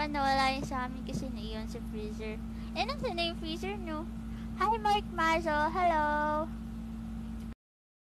pa nawala yun sa amin kasi naiyon sa freezer. Eh, nasa na yung freezer, no? Hi, Mark Mazo. Hello.